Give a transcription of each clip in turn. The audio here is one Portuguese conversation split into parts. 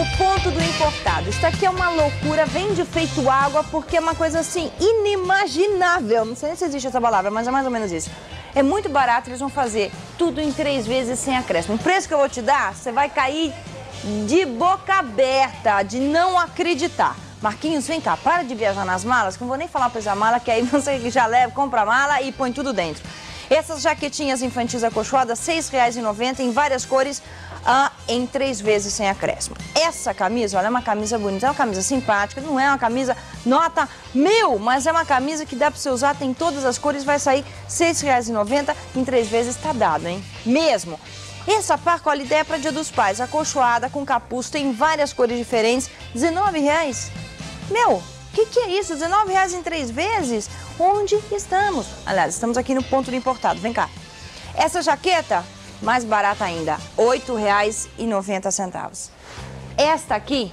o ponto do importado. Isso aqui é uma loucura, vende feito água, porque é uma coisa assim inimaginável. Não sei se existe essa palavra, mas é mais ou menos isso. É muito barato, eles vão fazer tudo em três vezes sem acréscimo. O preço que eu vou te dar, você vai cair de boca aberta, de não acreditar. Marquinhos, vem cá, para de viajar nas malas, que não vou nem falar pra essa mala, que aí você já leva, compra a mala e põe tudo dentro. Essas jaquetinhas infantis acolchoadas, R$ 6,90 em várias cores, ah, em três vezes sem acréscimo. Essa camisa, olha, é uma camisa bonita, é uma camisa simpática, não é uma camisa nota mil, mas é uma camisa que dá para você usar, tem todas as cores, vai sair R$ 6,90 em três vezes, tá dado, hein? Mesmo. Essa parca, olha, ideia para Dia dos Pais, acolchoada com capuz, tem várias cores diferentes, R$19,00. Meu, o que, que é isso? R$19,00 em três vezes? Onde estamos? Aliás, estamos aqui no ponto do importado, vem cá. Essa jaqueta, mais barata ainda, R$ 8,90. Esta aqui,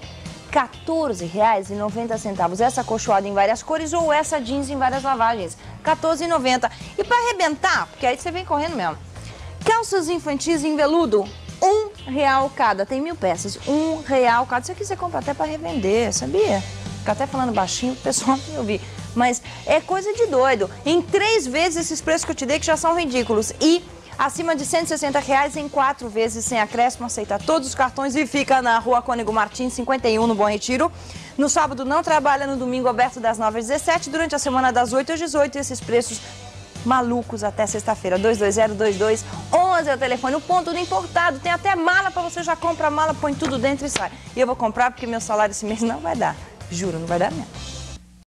R$ 14,90. Essa acolchoada em várias cores ou essa jeans em várias lavagens, R$ 14,90. E para arrebentar, porque aí você vem correndo mesmo, calças infantis em veludo, um real cada. Tem mil peças, um real cada. Isso aqui você compra até para revender, sabia? Fica até falando baixinho, o pessoal não ouvir. Mas é coisa de doido. Em três vezes esses preços que eu te dei que já são ridículos. E acima de 160 reais em quatro vezes sem acréscimo, aceita todos os cartões e fica na rua Cônego Martins, 51, no Bom Retiro. No sábado não trabalha, no domingo aberto das 9 às 17, durante a semana das 8 às 18, esses preços malucos até sexta-feira. 2202211 é o telefone, o ponto do importado. Tem até mala para você já compra a mala, põe tudo dentro e sai. E eu vou comprar porque meu salário esse mês não vai dar. Juro, não vai dar mesmo.